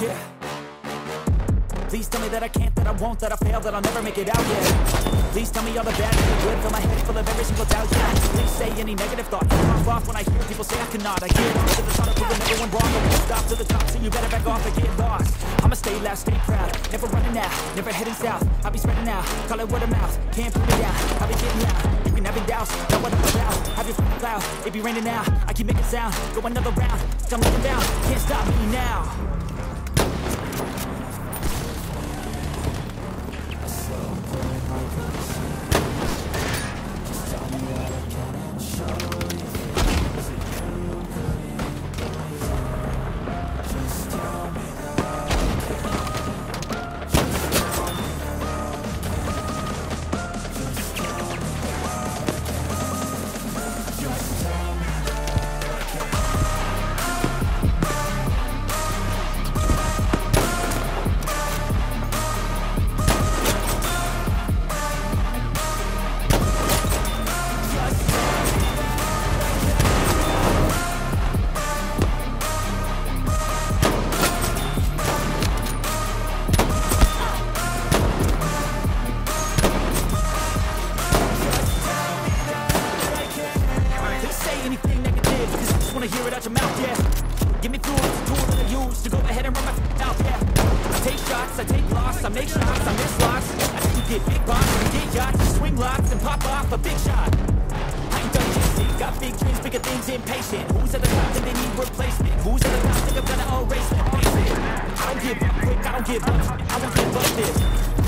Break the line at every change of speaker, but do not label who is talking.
Please tell me that I can't, that I won't, that I fail, that I'll never make it out, yeah Please tell me all the bad and the good, fill my head full of every single doubt, yeah. Please say any negative thoughts, pop off when I hear people say I cannot. I get on to the top of proving everyone wrong, I won't stop to the top, so you better back off and get lost. I'ma stay loud, stay proud, never running out, never heading south. I'll be spreading out, call it word of mouth, can't put me down I'll be getting loud, you can have doubts, know what I'm about. Have your f***ing cloud, it be raining now. I keep making sound, go another round, I'm looking down, can't stop me now anything negative, just wanna hear it out your mouth, yeah. Give me fuel, it's a tool that I use to go ahead and run my mouth, yeah. I take shots, I take loss, I make shots, I miss lots. I see you get big bombs, you get yachts, you swing lots and pop off a big shot. I ain't done chasing, got big dreams, bigger things, impatient. Who's at the top and they need replacement? Who's at the top think I'm gonna erase them? I don't give up quick, I don't give up. I won't give up this.